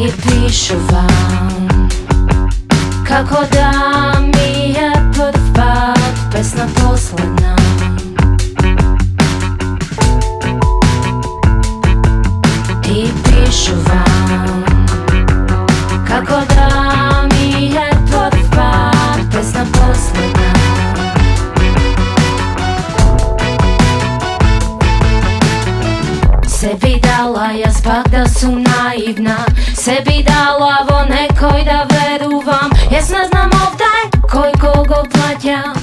i pišu van Kako da mi je prva pesna posledna I pišu van Kako da mi je prva pesna posledna Sebi се би дала во некој да верувам. Јас не знам овдај кој кого платја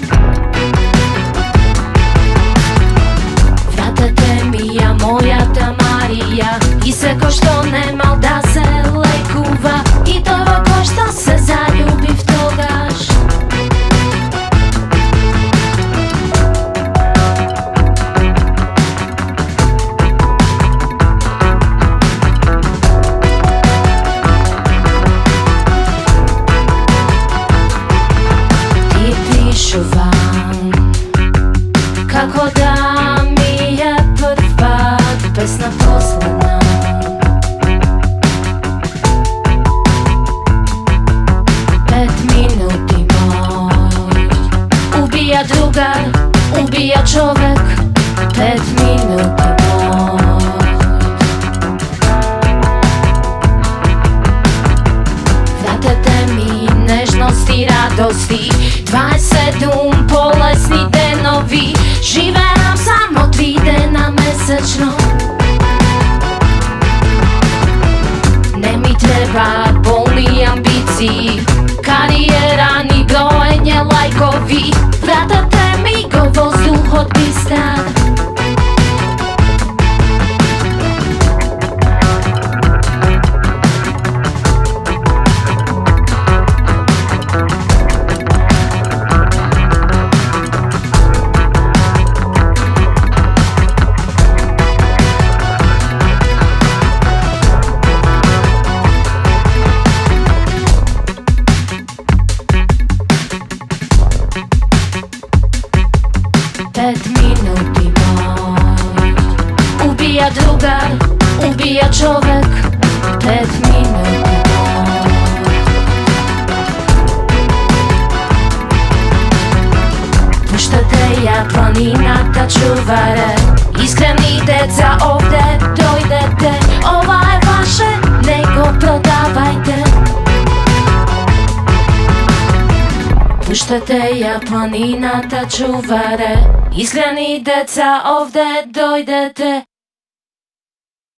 ubija čovek Pet minuti moj Vratite mi nežnosti i radosti 27 bolesni denovi. Žive nam samo tri dena mesečno пет минути бой. Убия друга, убия човек Пет минути бой. Пущате я планината чуваре Искрените за овде. Puštate ja planinata čuvare. Iskreni deca ovde dojdete